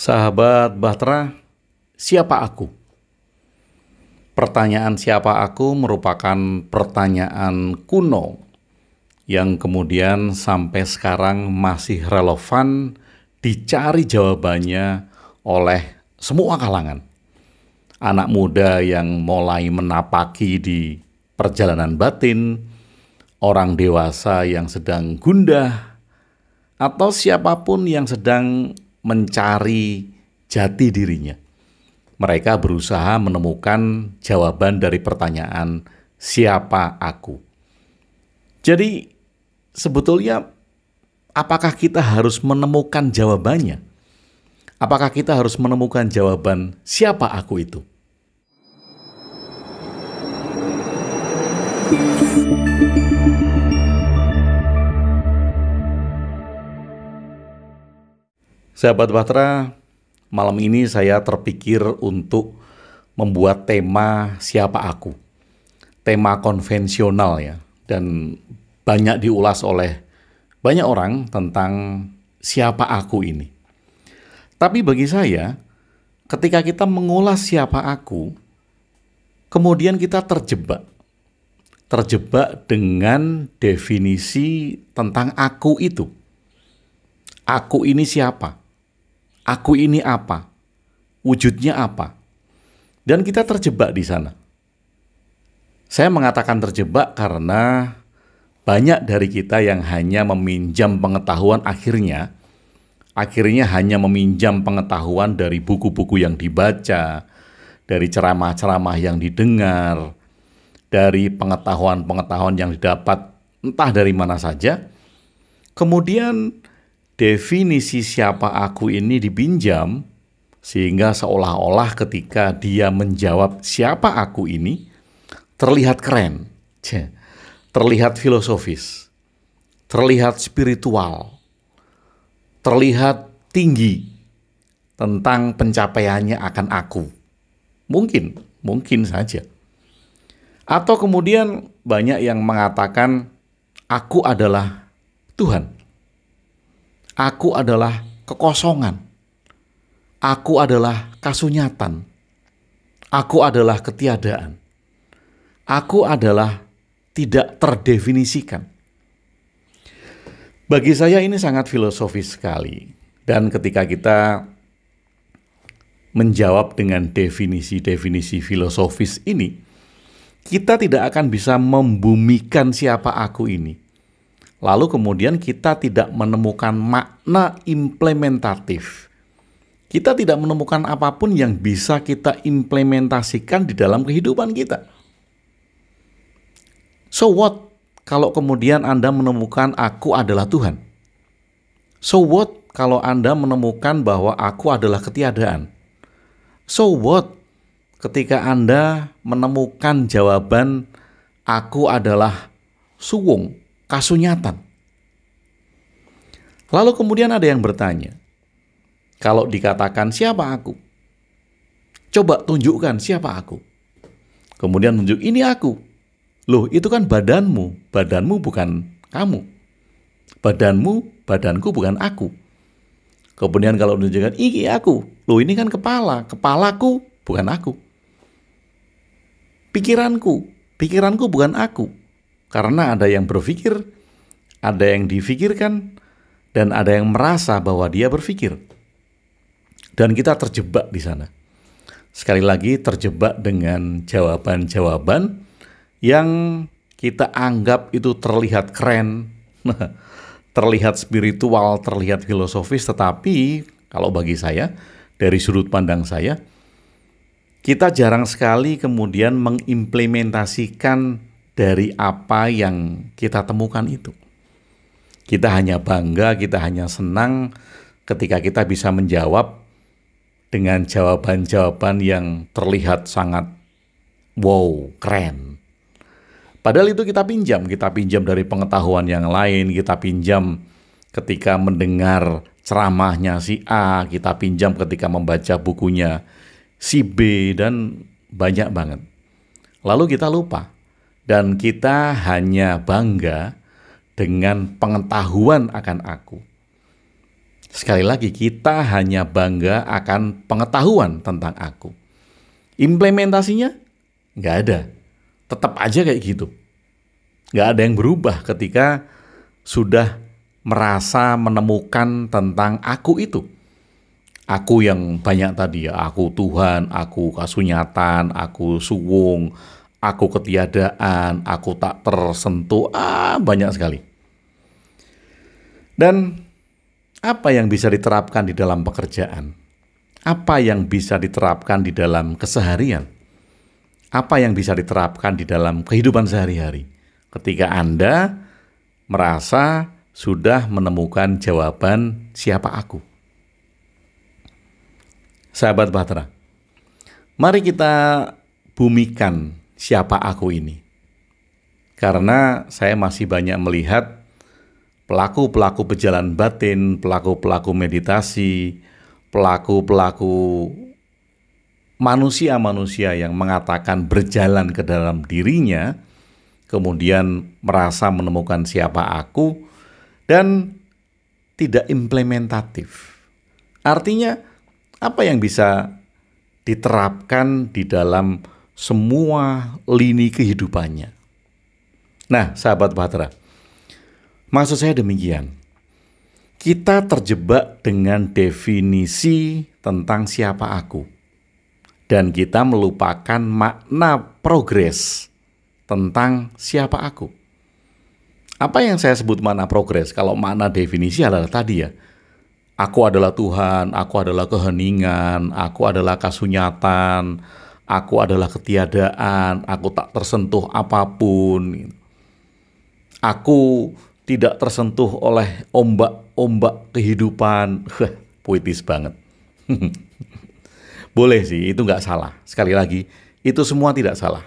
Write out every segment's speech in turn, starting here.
Sahabat Bahtera, siapa aku? Pertanyaan siapa aku merupakan pertanyaan kuno yang kemudian sampai sekarang masih relevan dicari jawabannya oleh semua kalangan. Anak muda yang mulai menapaki di perjalanan batin, orang dewasa yang sedang gundah, atau siapa pun yang sedang mencari jati dirinya. Mereka berusaha menemukan jawaban dari pertanyaan, "Siapa aku?" Jadi, sebetulnya, apakah kita harus menemukan jawabannya? Apakah kita harus menemukan jawaban siapa aku itu? Sahabat Bahtera, malam ini saya terpikir untuk membuat tema siapa aku. Tema konvensional ya, dan banyak diulas oleh banyak orang tentang siapa aku ini. Tapi bagi saya, ketika kita mengulas siapa aku, kemudian kita terjebak. Terjebak dengan definisi tentang aku itu. Aku ini siapa? Aku ini apa? Wujudnya apa? Dan kita terjebak di sana. Saya mengatakan terjebak karena banyak dari kita yang hanya meminjam pengetahuan akhirnya akhirnya hanya meminjam pengetahuan dari buku-buku yang dibaca, dari ceramah-ceramah yang didengar, dari pengetahuan-pengetahuan yang didapat entah dari mana saja. Kemudian definisi siapa aku ini dipinjam sehingga seolah-olah ketika dia menjawab siapa aku ini terlihat keren, terlihat filosofis, terlihat spiritual, terlihat tinggi tentang pencapaiannya akan aku. Mungkin, mungkin saja. Atau kemudian banyak yang mengatakan aku adalah Tuhan. Aku adalah kekosongan. Aku adalah kasunyatan. Aku adalah ketiadaan. Aku adalah tidak terdefinisikan. Bagi saya ini sangat filosofis sekali. Dan ketika kita menjawab dengan definisi-definisi filosofis ini, kita tidak akan bisa membumikan siapa aku ini lalu kemudian kita tidak menemukan makna implementatif. Kita tidak menemukan apa pun yang bisa kita implementasikan di dalam kehidupan kita. So what kalau kemudian Anda menemukan aku adalah Tuhan? So what kalau Anda menemukan bahwa aku adalah ketiadaan? So what ketika Anda menemukan jawaban aku adalah suwung kasunyatan. Lalu kemudian ada yang bertanya, kalau dikatakan siapa aku? Coba tunjukkan siapa aku. Kemudian tunjuk ini aku. Loh itu kan badanmu, badanmu bukan kamu. Badanmu, badanku bukan aku. Kemudian kalau menunjukkan ini aku, loh ini kan kepala, kepalaku bukan aku. Pikiranku, pikiranku bukan aku. Karena ada yang berpikir, ada yang difikirkan, dan ada yang merasa bahwa dia berpikir. Dan kita terjebak di sana. Sekali lagi terjebak dengan jawaban-jawaban yang kita anggap itu terlihat keren, terlihat spiritual, terlihat filosofis, tetapi kalau bagi saya, dari sudut pandang saya, kita jarang sekali kemudian mengimplementasikan dari apa yang kita temukan itu. Kita hanya bangga, kita hanya senang ketika kita bisa menjawab dengan jawaban-jawaban yang terlihat sangat wow, keren. Padahal itu kita pinjam, kita pinjam dari pengetahuan yang lain, kita pinjam ketika mendengar ceramahnya si A, kita pinjam ketika membaca bukunya si B, dan banyak banget. Lalu kita lupa dan kita hanya bangga dengan pengetahuan akan aku. Sekali lagi, kita hanya bangga akan pengetahuan tentang aku. Implementasinya nggak ada. Tetap aja kayak gitu. Nggak ada yang berubah ketika sudah merasa menemukan tentang aku itu. Aku yang banyak tadi ya, aku Tuhan, aku kasunyatan, aku suwung, aku ketiadaan, aku tak tersentuh, ah banyak sekali. Dan apa yang bisa diterapkan di dalam pekerjaan? Apa yang bisa diterapkan di dalam keseharian? Apa yang bisa diterapkan di dalam kehidupan sehari-hari? Ketika Anda merasa sudah menemukan jawaban siapa aku. Sahabat Bahtera, mari kita bumikan siapa aku ini. Karena saya masih banyak melihat pelaku-pelaku pejalan batin, pelaku-pelaku meditasi, pelaku-pelaku manusia-manusia yang mengatakan berjalan ke dalam dirinya, kemudian merasa menemukan siapa aku, dan tidak implementatif. Artinya, apa yang bisa diterapkan di dalam semua lini kehidupannya? Nah, sahabat Bahtera, Maksud saya demikian. Kita terjebak dengan definisi tentang siapa aku. Dan kita melupakan makna progres tentang siapa aku. Apa yang saya sebut makna progres? Kalau makna definisi adalah tadi ya. Aku adalah Tuhan, aku adalah keheningan, aku adalah kasunyatan, aku adalah ketiadaan, aku tak tersentuh apa pun. Aku tidak tersentuh oleh ombak-ombak kehidupan. Puitis banget. Boleh sih, itu nggak salah. Sekali lagi, itu semua tidak salah.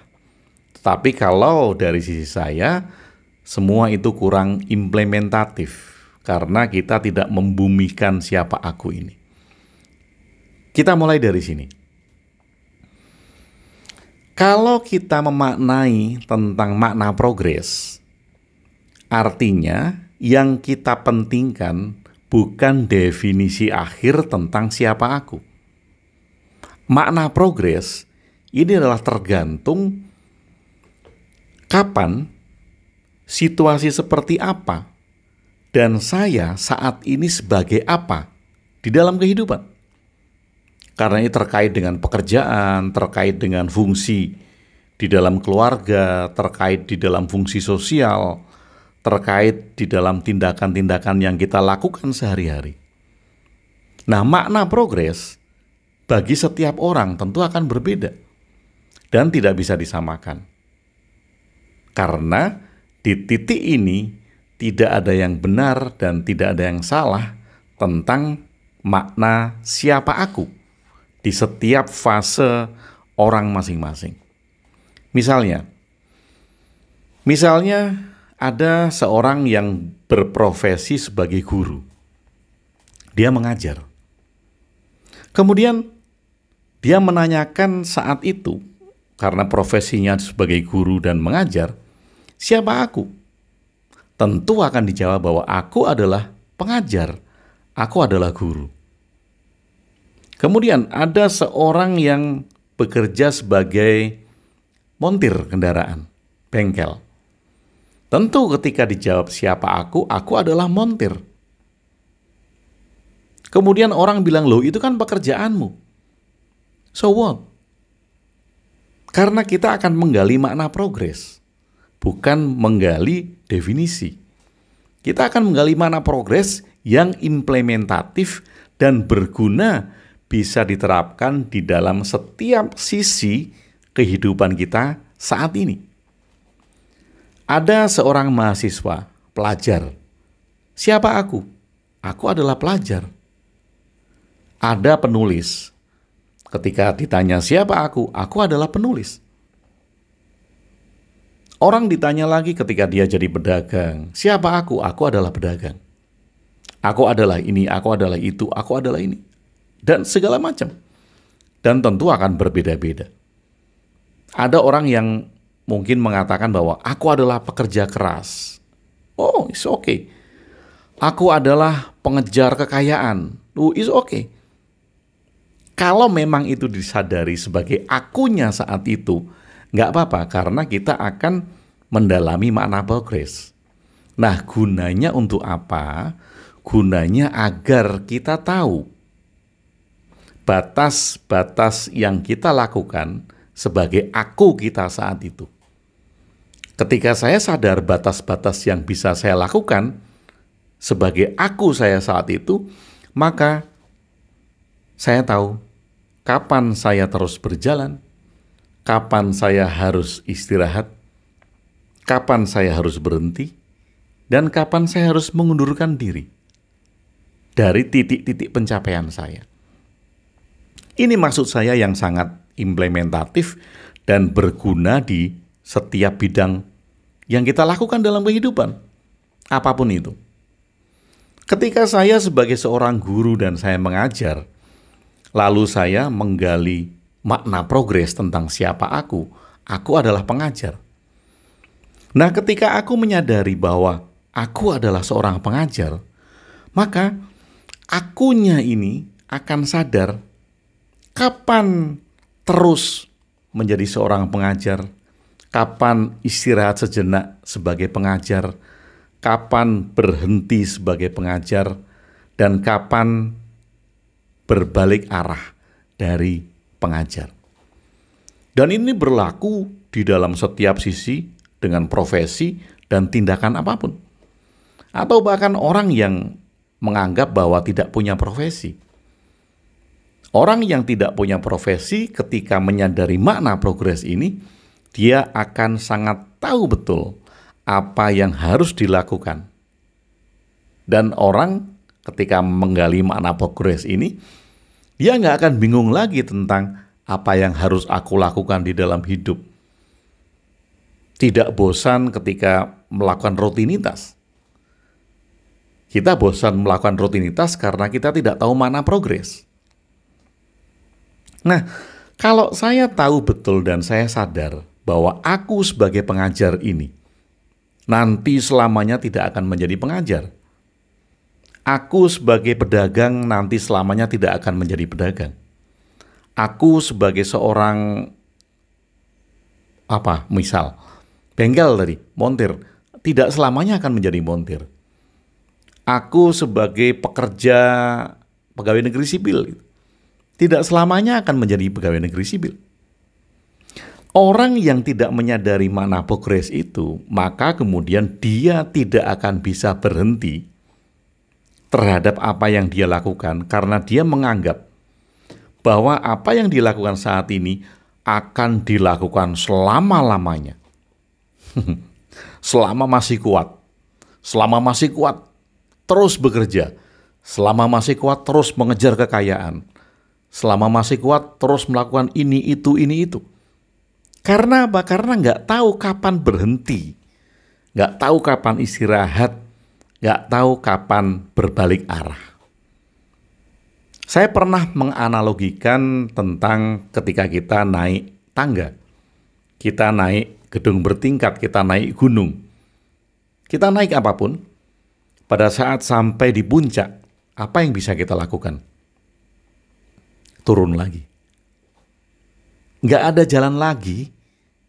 Tapi kalau dari sisi saya, semua itu kurang implementatif karena kita tidak membumikan siapa aku ini. Kita mulai dari sini. Kalau kita memaknai tentang makna progres, Artinya, yang kita pentingkan bukan definisi akhir tentang siapa aku. Makna progres ini adalah tergantung kapan, situasi seperti apa, dan saya saat ini sebagai apa di dalam kehidupan. Karena ini terkait dengan pekerjaan, terkait dengan fungsi di dalam keluarga, terkait di dalam fungsi sosial, terkait di dalam tindakan-tindakan yang kita lakukan sehari-hari. Nah, makna progres bagi setiap orang tentu akan berbeda dan tidak bisa disamakan. Karena di titik ini tidak ada yang benar dan tidak ada yang salah tentang makna siapa aku di setiap fase orang masing-masing. Misalnya, misalnya ada seorang yang berprofesi sebagai guru. Dia mengajar. Kemudian dia menanyakan saat itu, karena profesinya sebagai guru dan mengajar, siapa aku? Tentu akan dijawab bahwa aku adalah pengajar, aku adalah guru. Kemudian ada seorang yang bekerja sebagai montir kendaraan, bengkel. Tentu ketika dijawab siapa aku, aku adalah montir. Kemudian orang bilang, loh itu kan pekerjaanmu. So what? Karena kita akan menggali makna progres, bukan menggali definisi. Kita akan menggali makna progres yang implementatif dan berguna bisa diterapkan di dalam setiap sisi kehidupan kita saat ini. Ada seorang mahasiswa, pelajar. Siapa aku? Aku adalah pelajar. Ada penulis. Ketika ditanya siapa aku, aku adalah penulis. Orang ditanya lagi ketika dia jadi pedagang, siapa aku? Aku adalah pedagang. Aku adalah ini, aku adalah itu, aku adalah ini. Dan segala macam. Dan tentu akan berbeda-beda. Ada orang yang mungkin mengatakan bahwa aku adalah pekerja keras. Oh, it's okay. Aku adalah pengejar kekayaan. Oh, is okay. Kalau memang itu disadari sebagai akunya saat itu, nggak apa-apa karena kita akan mendalami makna progres. Nah, gunanya untuk apa? Gunanya agar kita tahu batas-batas yang kita lakukan sebagai aku kita saat itu. Ketika saya sadar batas-batas yang bisa saya lakukan sebagai aku saya saat itu, maka saya tahu kapan saya terus berjalan, kapan saya harus istirahat, kapan saya harus berhenti, dan kapan saya harus mengundurkan diri dari titik-titik pencapaian saya. Ini maksud saya yang sangat implementatif dan berguna di setiap bidang yang kita lakukan dalam kehidupan, apa pun itu. Ketika saya sebagai seorang guru dan saya mengajar, lalu saya menggali makna progres tentang siapa aku, aku adalah pengajar. Nah, ketika aku menyadari bahwa aku adalah seorang pengajar, maka akunya ini akan sadar kapan terus menjadi seorang pengajar, kapan istirahat sejenak sebagai pengajar, kapan berhenti sebagai pengajar, dan kapan berbalik arah dari pengajar. Dan ini berlaku di dalam setiap sisi dengan profesi dan tindakan apa pun. Atau bahkan orang yang menganggap bahwa tidak punya profesi Orang yang tidak punya profesi ketika menyadari makna progres ini, dia akan sangat tahu betul apa yang harus dilakukan. Dan orang ketika menggali makna progres ini, dia nggak akan bingung lagi tentang apa yang harus aku lakukan di dalam hidup. Tidak bosan ketika melakukan rutinitas. Kita bosan melakukan rutinitas karena kita tidak tahu mana progres. Nah, kalau saya tahu betul dan saya sadar bahwa aku sebagai pengajar ini nanti selamanya tidak akan menjadi pengajar. Aku sebagai pedagang nanti selamanya tidak akan menjadi pedagang. Aku sebagai seorang apa, misal bengkel tadi, montir, tidak selamanya akan menjadi montir. Aku sebagai pekerja pegawai negeri sipil tidak selamanya akan menjadi pegawai negeri sipil. Orang yang tidak menyadari mana progres itu, maka kemudian dia tidak akan bisa berhenti terhadap apa yang dia lakukan karena dia menganggap bahwa apa yang dilakukan saat ini akan dilakukan selama-lamanya. selama masih kuat. Selama masih kuat, terus bekerja. Selama masih kuat, terus mengejar kekayaan selama masih kuat terus melakukan ini itu ini itu. Karena apa? Karena nggak tahu kapan berhenti, nggak tahu kapan istirahat, nggak tahu kapan berbalik arah. Saya pernah menganalogikan tentang ketika kita naik tangga, kita naik gedung bertingkat, kita naik gunung, kita naik apa pun, pada saat sampai di puncak, apa yang bisa kita lakukan? Turun lagi. Nggak ada jalan lagi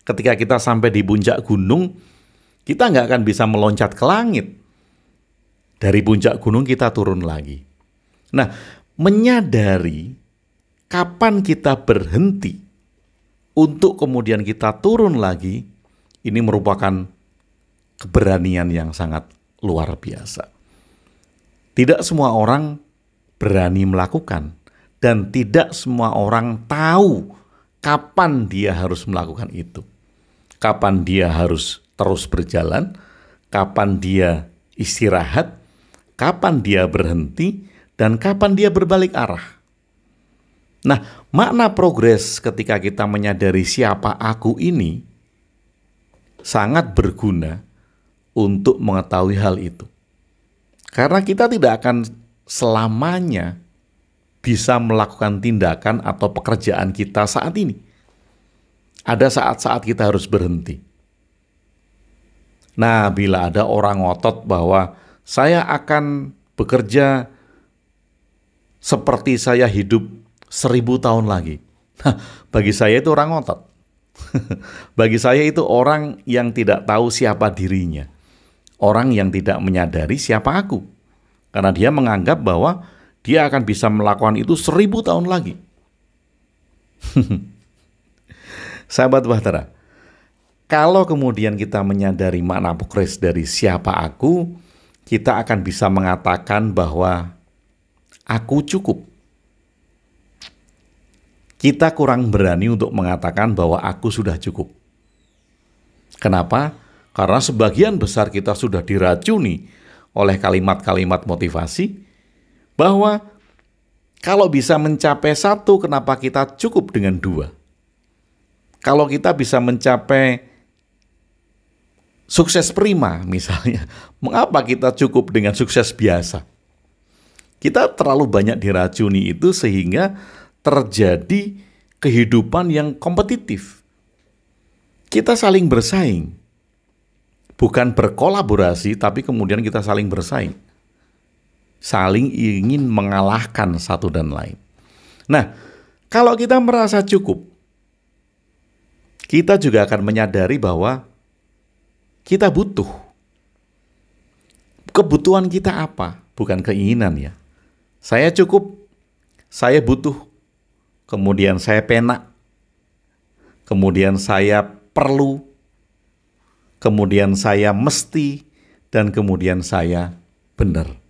ketika kita sampai di puncak gunung, kita nggak akan bisa meloncat ke langit. Dari puncak gunung kita turun lagi. Nah, menyadari kapan kita berhenti untuk kemudian kita turun lagi, ini merupakan keberanian yang sangat luar biasa. Tidak semua orang berani melakukan dan tidak semua orang tahu kapan dia harus melakukan itu. Kapan dia harus terus berjalan, kapan dia istirahat, kapan dia berhenti, dan kapan dia berbalik arah. Nah, makna progres ketika kita menyadari siapa aku ini sangat berguna untuk mengetahui hal itu. Karena kita tidak akan selamanya bisa melakukan tindakan atau pekerjaan kita saat ini. Ada saat-saat kita harus berhenti. Nah, bila ada orang ngotot bahwa Saya akan bekerja seperti saya hidup seribu tahun lagi. Nah, bagi saya itu orang ngotot. bagi saya itu orang yang tidak tahu siapa dirinya. Orang yang tidak menyadari siapa aku. Karena dia menganggap bahwa dia akan bisa melakukan itu seribu tahun lagi. Sahabat Bahtera, kalau kemudian kita menyadari makna pokres dari siapa aku, kita akan bisa mengatakan bahwa aku cukup. Kita kurang berani untuk mengatakan bahwa aku sudah cukup. Kenapa? Karena sebagian besar kita sudah diracuni oleh kalimat-kalimat motivasi bahwa kalau bisa mencapai satu, kenapa kita cukup dengan dua? Kalau kita bisa mencapai sukses prima misalnya, mengapa kita cukup dengan sukses biasa? Kita terlalu banyak diracuni itu sehingga terjadi kehidupan yang kompetitif. Kita saling bersaing. Bukan berkolaborasi, tapi kemudian kita saling bersaing saling ingin mengalahkan satu dan lain. Nah, kalau kita merasa cukup, kita juga akan menyadari bahwa kita butuh. Kebutuhan kita apa? Bukan keinginan ya. Saya cukup, saya butuh, kemudian saya penak, kemudian saya perlu, kemudian saya mesti, dan kemudian saya benar.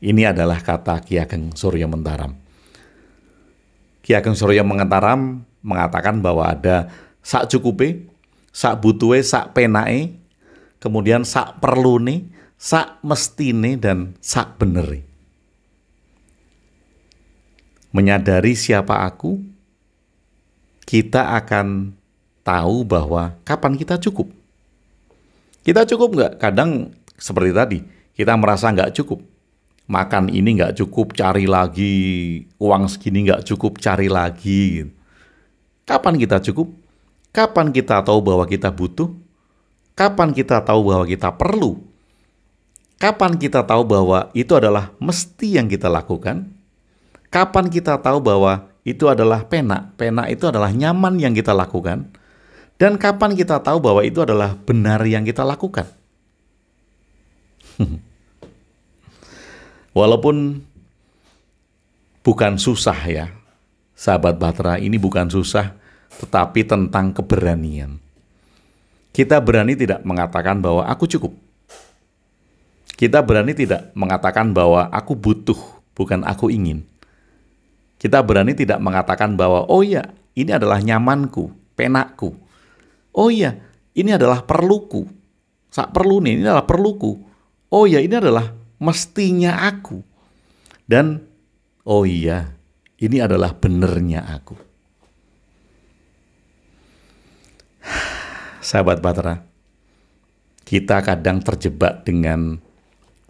Ini adalah kata Ki Ageng Surya Mentaram. Ki Ageng Surya Mentaram mengatakan bahwa ada sak cukupe, sak butuhe, sak penae, kemudian sak perlune, sak mestine dan sak benere. Menyadari siapa aku, kita akan tahu bahwa kapan kita cukup. Kita cukup nggak? Kadang seperti tadi, kita merasa nggak cukup makan ini nggak cukup cari lagi. Uang segini nggak cukup cari lagi. Kapan kita cukup? Kapan kita tahu bahwa kita butuh? Kapan kita tahu bahwa kita perlu? Kapan kita tahu bahwa itu adalah mesti yang kita lakukan? Kapan kita tahu bahwa itu adalah pena pena itu adalah nyaman yang kita lakukan. Dan kapan kita tahu bahwa itu adalah benar yang kita lakukan Walaupun bukan susah ya, sahabat Batra, ini bukan susah, tetapi tentang keberanian. Kita berani tidak mengatakan bahwa aku cukup. Kita berani tidak mengatakan bahwa aku butuh, bukan aku ingin. Kita berani tidak mengatakan bahwa, oh iya, ini adalah nyamanku, penakku. Oh iya, ini adalah perluku. Sak perlu nih, ini adalah perluku. Oh iya, ini adalah mestinya aku. Dan oh iya, ini adalah benernya aku. Sahabat Batra, kita kadang terjebak dengan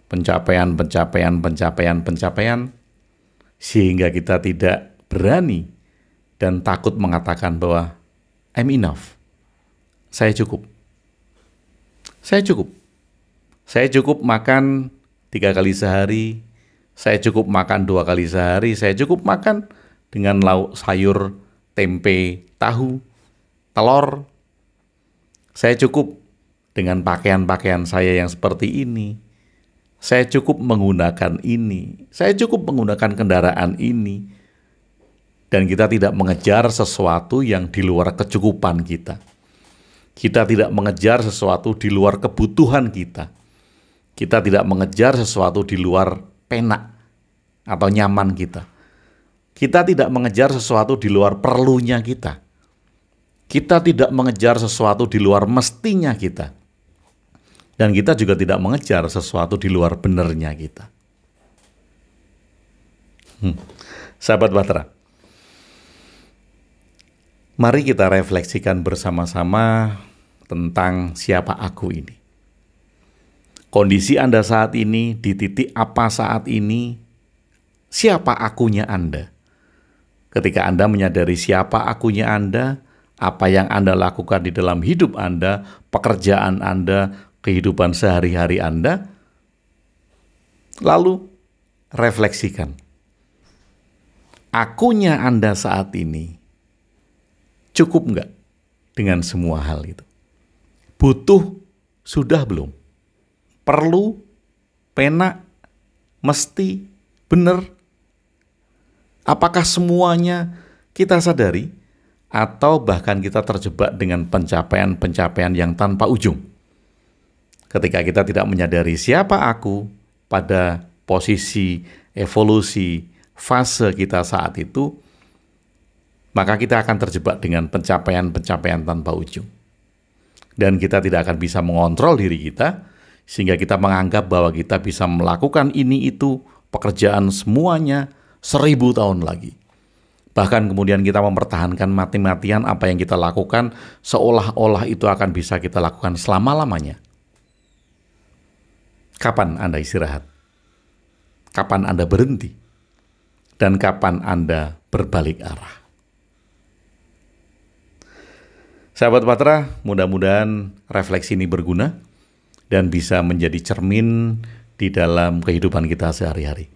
pencapaian, pencapaian, pencapaian, pencapaian, sehingga kita tidak berani dan takut mengatakan bahwa I'm enough. Saya cukup. Saya cukup. Saya cukup makan tiga kali sehari, saya cukup makan dua kali sehari, saya cukup makan dengan lauk sayur, tempe, tahu, telur. Saya cukup dengan pakaian-pakaian saya yang seperti ini. Saya cukup menggunakan ini. Saya cukup menggunakan kendaraan ini. Dan kita tidak mengejar sesuatu yang di luar kecukupan kita. Kita tidak mengejar sesuatu di luar kebutuhan kita kita tidak mengejar sesuatu di luar penak atau nyaman kita. Kita tidak mengejar sesuatu di luar perlunya kita. Kita tidak mengejar sesuatu di luar mestinya kita. Dan kita juga tidak mengejar sesuatu di luar benernya kita. Hmm. Sahabat Batra, mari kita refleksikan bersama-sama tentang siapa aku ini kondisi Anda saat ini, di titik apa saat ini, siapa akunya Anda. Ketika Anda menyadari siapa akunya Anda, apa yang Anda lakukan di dalam hidup Anda, pekerjaan Anda, kehidupan sehari-hari Anda, Lalu refleksikan. Akunya Anda saat ini cukup nggak dengan semua hal itu? Butuh sudah belum? Perlu, pena, mesti, benar? Apakah semuanya kita sadari atau bahkan kita terjebak dengan pencapaian-pencapaian yang tanpa ujung? Ketika kita tidak menyadari siapa aku pada posisi evolusi fase kita saat itu, maka kita akan terjebak dengan pencapaian-pencapaian tanpa ujung. Dan kita tidak akan bisa mengontrol diri kita, sehingga kita menganggap bahwa kita bisa melakukan ini itu, pekerjaan semuanya seribu tahun lagi. Bahkan kemudian kita mempertahankan mati-matian apa yang kita lakukan, seolah-olah itu akan bisa kita lakukan selama-lamanya. Kapan Anda istirahat? Kapan Anda berhenti? Dan kapan Anda berbalik arah? Sahabat Patra, mudah-mudahan refleksi ini berguna dan bisa menjadi cermin di dalam kehidupan kita sehari-hari.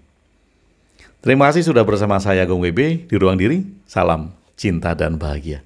Terima kasih sudah bersama saya Gong WB di Ruang Diri. Salam cinta dan bahagia.